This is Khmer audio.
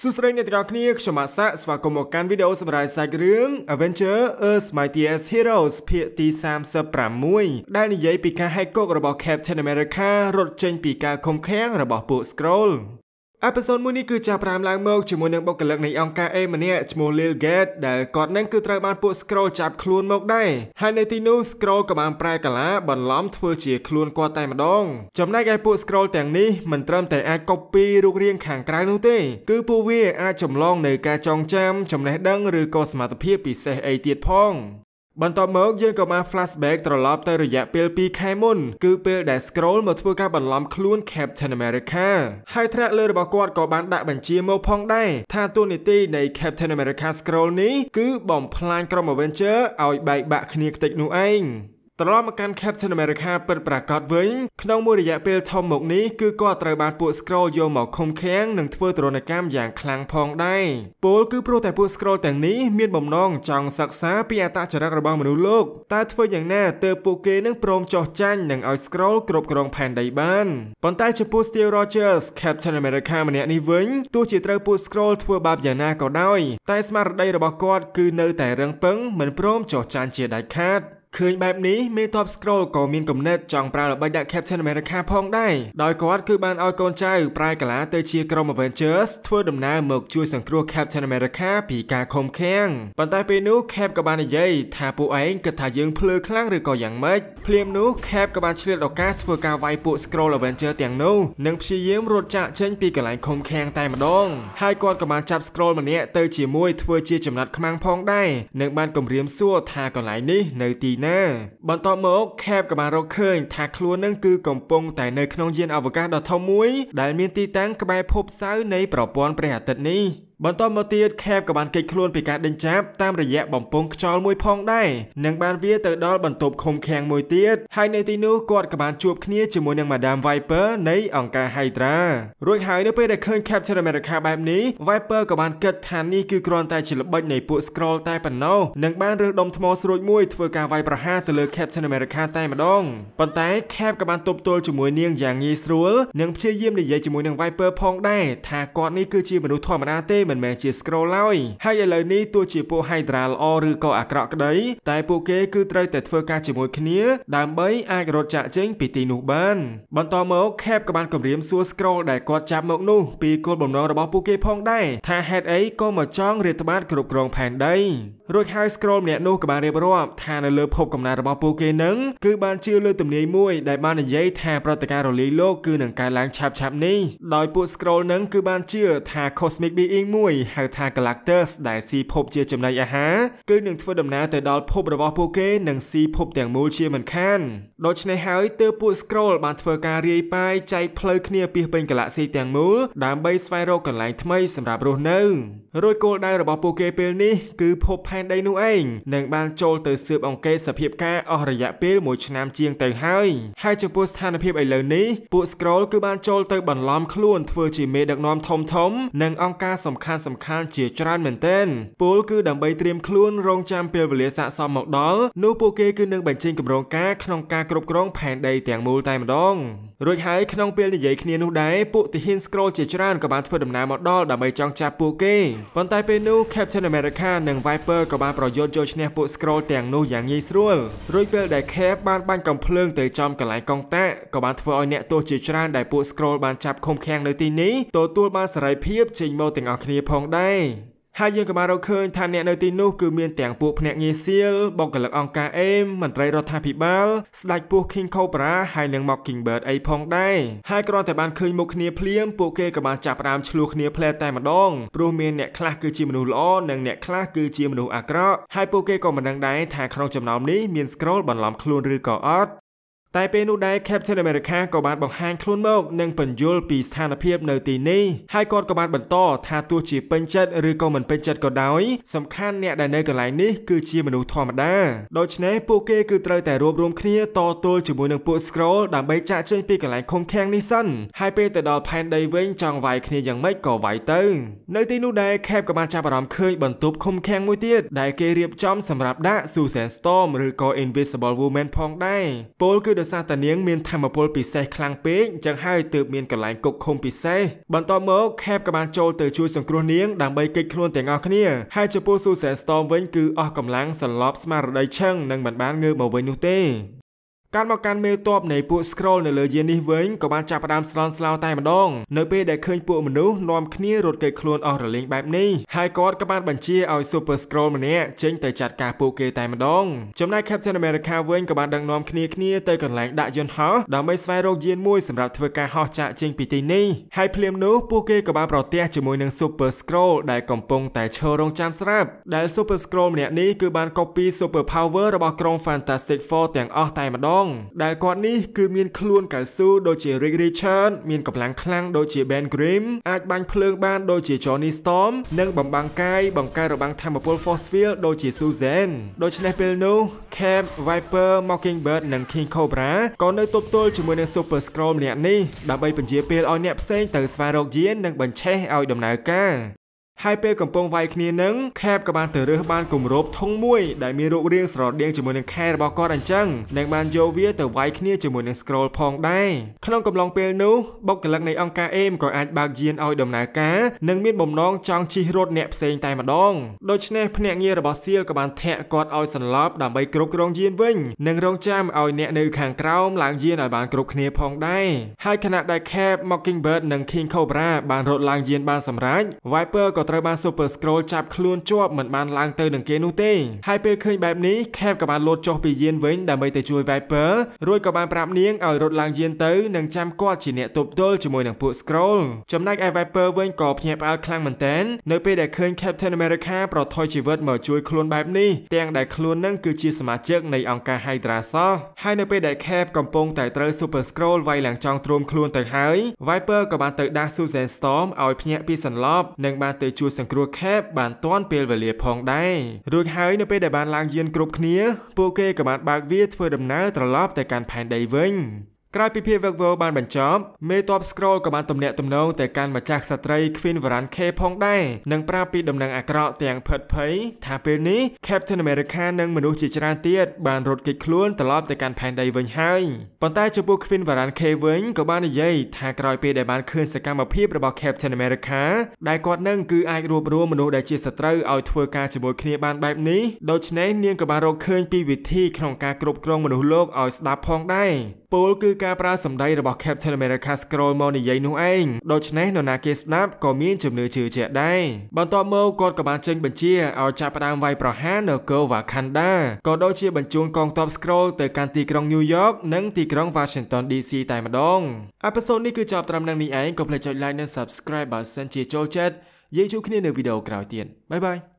សួស្តីអ្នកទាំងអស់គ្នាខ្ញុំអាសាស្វាគមន៍មកកាន់វីដេអូសម្រាប់សាច់រឿង Avenger Earth Mightiest Heroes ភាគទី36ដែលនិយាយពីការហែកគោករបស់ Captain America រត់ចេញពីការឃុំឃាំងរបស់ពួក Skrull អេពីសូតមួយនេះគឺចាប់ផ្ដើមឡើងមកជាមួយនឹងបុគ្គលិកនៃអង្គការ A ម្នាក់ឈ្មោះ Lil Gate ដែលគាត់នឹងគឺត្រូវបានពួក Scroll ចាប់ខ្លួនមកដែរហើយនៅទីនោះ Scroll ក៏បានប្រែកាឡាបន្លំធ្វើជាខ្លួនគាត់តែម្ដងចំណែកឯពួក Scroll ទាំងនេះមិនត្រឹមតែអាច copy រូបរាងខាងក្រៅនោះទេគឺពួកវាអាចចម្លងនៅការចងចាំចំណេះដឹងឬក៏សមត្ថភាពពិសេសអីទៀតផង បន្ទាប់មកយើងក៏បាន flashback ត្រឡប់ទៅរយៈពេល2ខែមុនគឺពេលដែល Scroll មកធ្វើការបន្លំខ្លួន Captain America ហើយថ្នាក់លើរបស់គាត់ក៏បានដាក់បញ្ជាមកផងដែរថាតួនាទីនៃ Captain America Scroll នេះគឺបំផ្លាញក្រុម Avenger ឲ្យបែកបាក់គ្នាខ្ទេចនោះឯង ត្រឡប់មកកាន់ Captain America ពិតប្រាកដវិញក្នុងមួយរយៈពេលធំមកនេះគឺគាត់ត្រូវបានពួក Skrull យកមកឃុំឃាំងនិងធ្វើទរណកម្មយ៉ាងខ្លាំងផងដែរពលគឺព្រោះតែពួក Skrull ទាំងនេះមានបំណងចង់សិក្សាពីអត្តចរិតរបស់មនុស្សលោកតែធ្វើយ៉ាងណាទើបពួកគេនឹងព្រមចោះចាញ់និងឲ្យ Skrull គ្រប់គ្រងផែនដីបានប៉ុន្តែចំពោះ Steve Rogers Captain America ម្នាក់នេះវិញទោះជាត្រូវពួក Skrull ធ្វើបាបយ៉ាងណាក៏ដោយតែស្មារតីរបស់គាត់គឺនៅតែរឹងប៉ឹងមិនព្រមចោះចាញ់ជាដាច់ខាត ឃើញបែបនេះមេតប scroll ក៏មានគំនិតចង់ប្រើល្បិចដាក់ Captain America ផងដែរដោយគាត់គឺបានឲ្យកូនចៅប្រែកាឡាទៅជាក្រុម Avengers ធ្វើដំណើរមកជួយសង្គ្រោះ Captain America ពីការឃុំឃាំងប៉ុន្តែពេលនោះ Cap ក៏បាននិយាយថាពួកឯងគិតថាយើងភ្លើខ្លាំងឬក៏យ៉ាងម៉េចភ្លាមនោះ Cap ក៏បានឆ្លៀតឱកាសធ្វើការវាយពួក scroll Avenger ទាំងនោះនិងព្យាយាមរត់ចាក់ចេញពីកន្លែងឃុំឃាំងតែម្ដងហើយគាត់ក៏បានចាប់ scroll ម្នាក់ទៅជាមួយធ្វើជាចំណាត់ខ្មាំងផងដែរនិងបានគម្រាមសួរថាកន្លែងនេះនៅទីណាបន្ទាប់មក Cap ក៏បានរកឃើញថាខ្លួននឹងគឺកំពុងតែនៅក្នុងយានអវកាសដ៏ធំមួយដែលមានទីតាំងក្បែរភពសៅរ៍នៃប្រព័ន្ធព្រះអាទិត្យនេះ បន្ទាប់មកទៀត Cap ក៏បានគេចខ្លួនពីការដេញចាប់តាមរយៈបំពង់ខ្យល់មួយផងដែរនិងបានវាទៅដល់បន្ទប់ឃុំឃាំងមួយទៀតហើយនៅទីនោះគាត់ក៏បានជួបគ្នាជាមួយនឹង Madam Viper នៃអង្គការ Hydra រួចហើយនៅពេលដែលឃើញ Captain America បែបនេះ Viper ក៏បានគិតថានេះគឺគ្រាន់តែជាល្បិចនៃពួក Skrull តែប៉ុណ្ណោះនិងបានរើសដុំថ្មស្រួចមួយធ្វើការវាយប្រហារទៅលើ Captain America តែម្ដងប៉ុន្តែ Cap ក៏បានទប់ទល់ជាមួយនាងយ៉ាងងាយស្រួលនិងព្យាយាមនិយាយជាមួយនឹង Viper ផងដែរថាគាត់នេះគឺជាមនុស្សធម្មតាទេមិនមែនជា scroll ឡើយហើយឥឡូវនេះទោះជាពួក Hydra ល្អឬក៏អាក្រក់ក្តីតែពួកគេគឺត្រូវតែធ្វើការជាមួយគ្នាដើម្បីអាចរត់ចាក់ចេញពីទីនោះបានបន្តមក Cap ក៏បានគម្រាមសួរ scroll ដែលគាត់ចាប់មកនោះពីគោលបំណងរបស់ពួកគេផងដែរថាហេតុអីក៏មកចង់រាតត្បាតគ្រប់គ្រងផែនដីរួចហើយ scroll ម្នាក់នោះក៏បានរៀបរាប់ថានៅលើភពកំណើតរបស់ពួកគេនឹងគឺបានជឿលើទំនាយមួយដែលបាននិយាយថាប្រតិការរលាយលោកគឺនឹងកើតឡើងឆាប់ឆាប់នេះដោយពួក scroll នឹងគឺបានជឿថា cosmic being មួយហៅថា Galactus ដែលស៊ីភពជាចំណីអាហារគឺនឹងធ្វើដំណើរទៅដល់ភពរបស់ពួកគេនិងស៊ីភពទាំងមូលជាមិនខានដូច្នេះហើយទើបពួក Scroll បានធ្វើការរាយប៉ាយចែកផ្លូវគ្នាពីពេញ Galaxy ទាំងមូលដើម្បីស្វែងរកកន្លែងថ្មីសម្រាប់រស់នៅរួចគោលដៅរបស់ពួកគេពេលនេះគឺភពផែនដីនោះឯងនិងបានចូលទៅស៊ើបអង្កេតសភាពការអស់រយៈពេល1ឆ្នាំជាងទៅហើយហើយចំពោះស្ថានភាពឥឡូវនេះពួក Scroll គឺបានចូលទៅបន្លំខ្លួនធ្វើជាមេដឹកនាំធំធំនិងអង្គការសំខាន់សំខាន់ជាច្រើនមែនទែនពលគឺដើម្បីត្រៀមខ្លួនរងចាំពេលវេលាស័ក្តិសមមកដល់នោះពួកគេគឺនឹងបញ្ចេញគម្រោងការក្នុងការគ្រប់គ្រងផែនដីទាំងមូលតែម្ដងរួចហើយក្នុងពេលនិយាយគ្នានោះដែរពួកទាហាន Scroll ជាច្រើនក៏បានធ្វើដំណើរមកដល់ដើម្បីចង់ចាប់ពួកគេប៉ុន្តែពេលនោះ Captain America និង Viper ក៏បានប្រយុទ្ធយកឈ្នះពួក Scroll ទាំងនោះយ៉ាងងាយស្រួលរួចពេលដែល Cap បានបាញ់កំភ្លើងទៅចំកន្លែងកងតាក់ក៏បានធ្វើឲ្យអ្នកទោសជាច្រើនដែលពួក Scroll បានចាប់ឃុំឃាំងនៅទីនេះទទួលបានសេរីភាពចេញមកទាំងអស់គ្នាផងដែរហើយយើងក៏បានរកឃើញថាអ្នកនៅទីនោះគឺមានទាំងពួកភ្នាក់ងារសៀលបុគ្គលិកអង្គការអេមមន្ត្រីរដ្ឋាភិបាលស្ដេចពស់ King Cobra ហើយនិង Mockingbird អីផងដែរហើយគ្រាន់តែបានឃើញមុខគ្នាភ្លាមពួកគេក៏បានចាប់ផ្ដើមឆ្លោះគ្នាផ្លែតែម្ដងព្រោះមានអ្នកខ្លះគឺជាមនុស្សល្អនិងអ្នកខ្លះគឺជាមនុស្សអាក្រក់ហើយពួកគេក៏មិនដឹងដែរថាក្នុងចំណោមនេះមាន Scroll បន្លំខ្លួនឬក៏អត់ តែពេលនោះដែរ Captain America ក៏បានបង្ហាញខ្លួនមកនិងបញ្យល់ពីស្ថានភាពនៅទីនេះហើយគាត់ក៏បានបន្តថាទោះជាពេញចិត្តឬក៏មិនពេញចិត្តក៏ដោយសំខាន់អ្នកដែលនៅកន្លែងនេះគឺជាមនុស្សធម្មតាដូច្នេះពួកគេគឺត្រូវតែរួបរวมគ្នាតទល់ជាមួយនឹងពួក Scroll ដើម្បីចាក់ចេញពីកន្លែងឃុំឃាំងនេះសិនហើយពេលទៅដល់ផែនដីវិញចង់វាយគ្នាយ៉ាងម៉េចក៏វាយទៅនៅទីនោះដែរ Cap ក៏បានចាប់អារម្មណ៍ឃើញបន្ទប់ឃុំឃាំងមួយទៀតដែលគេរៀបចំសម្រាប់ដាក់ Susan Storm ឬក៏ Invisible Woman ផងដែរពលគឺដោយសារតានាងមានធម៌ពលពិសេសខ្លាំងពេកអញ្ចឹងហើយទើបមានកន្លែងគុកឃុំពិសេសបន្ទាប់មកខេបក៏បានចូលទៅជួយសង្គ្រោះនាងដើម្បីគេចខ្លួនទាំងអស់គ្នាហើយចំពោះ Susan Storm វិញគឺអស់កម្លាំងសន្លប់ស្មារតីឈឹងនិងមិនបានងើបមកវិញនោះទេ ការមកកាន់មេតបនៃពួក scroll នៅលើយាននេះវិញក៏បានចាប់ផ្ដើមស្លន់ស្លោតែម្ដងនៅពេលដែលឃើញពួកមនុស្សនាំគ្នារត់គេចខ្លួនអស់រលែងបែបនេះហើយគាត់ក៏បានបញ្ជាឲ្យ Super Scroll ម្នាក់ចេញទៅចាត់ការពួកគេតែម្ដងចំណែក Captain America វិញក៏បានដឹកនាំគ្នាគ្នាទៅកន្លែងដាក់យន្តហោះដើម្បីស្វែងរកយានមួយសម្រាប់ធ្វើការហោះចាកចេញពីទីនេះហើយភ្លាមនោះពួកគេក៏បានប្រទះជាមួយនឹង Super Scroll ដែលកំពុងតែឈររងចាំស្រាប់ដែល Super Scroll ម្នាក់នេះគឺបាន copy Super Power របស់ក្រុម Fantastic Four ទាំងអស់តែម្ដងដែលគាត់នេះគឺមានខ្លួនកៅស៊ូដូចជា Rick Richard មានកម្លាំងខ្លាំងដូចជា Ben Grimm អាចបាញ់ភ្លើងបានដូចជា Johnny Storm និងបំបាំងកាយបង្កើតរបាំងធម្មពល Force Field ដូចជា Susan ដូច្នេះពេលនោះ Cap Viper Mockingbird និង King Cobra ក៏នៅទប់ទល់ជាមួយនឹង Super Scroll ម្នាក់នេះដើម្បីបញ្ជាពេលឲ្យអ្នកផ្សេងទៅស្វែងរកយាននិងបញ្ឆេះឲ្យដំណើរការ ហើយពេលកំពុងវាយគ្នានឹងខេបក៏បានទៅរើសបានគម្របធុងមួយដែលមានរូបរាងស្រដៀងជាមួយនឹងខែរបស់គាត់អញ្ចឹងនិងបានយកវាទៅវាយគ្នាជាមួយនឹង scroll ផងដែរក្នុងកំឡុងពេលនោះបុគ្គលិកនៃអង្គការអេមក៏អាចបើកយានឲ្យដំណើរការនិងមានបំណងចង់ជិះរត់អ្នកផ្សេងតែម្ដងដូច្នេះភ្នាក់ងាររបស់សៀលក៏បានធាក់គាត់ឲ្យសន្លប់ដើម្បីគ្រប់គ្រងយានវិញនិងរងចាំឲ្យអ្នកនៅខាងក្រោមឡើងយានឲ្យបានគ្រប់គ្នាផងដែរហើយខណៈដែល Cap Mockingbird និង King Cobra បានរត់ឡើងយានបានសម្រេច Viper ក៏ត្រូវបាន Super Scroll ចាប់ខ្លួនជាប់មិនបានឡើងទៅនឹងគេនោះទេហើយពេលឃើញបែបនេះ Cap ក៏បានលោតចុះពីយានវិញដើម្បីទៅជួយ Viper រួចក៏បានប្រាប់នាងឲ្យរត់ឡើងយានទៅនិងចាំគាត់ជាអ្នកទប់ទល់ជាមួយនឹងពួក Scroll ចំណែកឯ Viper វិញក៏ភ្ញាក់ផ្អើលខ្លាំងមែនទែននៅពេលដែលឃើញ Captain America ប្រថុយជីវិតមកជួយខ្លួនបែបនេះទាំងដែលខ្លួននឹងគឺជាសមាជិកនៃអង្គការ Hydra សោះហើយនៅពេលដែល Cap កំពុងតែត្រូវ Super Scroll វាយឡើងចង់ទ្រាំខ្លួនទៅហើយ Viper ក៏បានទៅដាស់ Susan Storm ឲ្យភ្ញាក់ពីសន្លប់និងបានទៅជួយសង្គ្រោះ Cap បានទាន់ពេលវេលាផងដែររួចហើយនៅពេលដែលបានឡើងយានគ្រប់គ្នា ពួកគេក៏បានបើកវាធ្វើដំណើរត្រឡប់ទៅកាន់ផែនដីវិញ ក្រោយពីភាពវឹកវរបានបញ្ចប់មេតប scroll ក៏បានទំនាក់ទំនងទៅកាន់ម្ចាស់ក្សត្រី Queen Varan K ផងដែរនិងប្រាប់ពីដំណឹងអាក្រក់ទាំងផិតភ័យថាពេលនេះ Captain America និងមនុស្សជាច្រើនទៀតបានរត់គេចខ្លួនត្រឡប់ទៅកាន់ផែនដីវិញហើយប៉ុន្តែចំពោះ Queen Varan K វិញក៏បាននិយាយថាក្រោយពេលដែលបានឃើញសកម្មភាពរបស់ Captain America ដែលគាត់នឹងគឺអាចរួបរวมមនុស្សដែលជាសត្រូវឲ្យធ្វើការជាមួយគ្នាបានបែបនេះដូច្នេះនាងក៏បានរកឃើញពីវិធីក្នុងការគ្រប់គ្រងមនុស្សលោកឲ្យស្ដាប់ផងដែរ ពលគឺការប្រើសម្ដីរបស់ Captain America Scroll មកនិយាយនោះឯងដូច្នេះនរណាគេស្ដាប់ក៏មានជំនឿជឿជាក់ដែរបន្ទាប់មកគាត់ក៏បានចេញបញ្ជាឲ្យចាប់ផ្ដើមវាយប្រហារនៅកូ Wakanda ក៏ដូចជាបញ្ជូនកងទ័ព Scroll ទៅកាន់ទីក្រុង New York និងទីក្រុង Washington DC តែម្ដងអេពីសូតនេះគឺចប់ត្រឹមនឹងនេះឯងកុំភ្លេចចុច like និង subscribe បើសិនជាចូលចិត្តយើងជួបគ្នានៅវីដេអូក្រោយទៀតបាយបាយ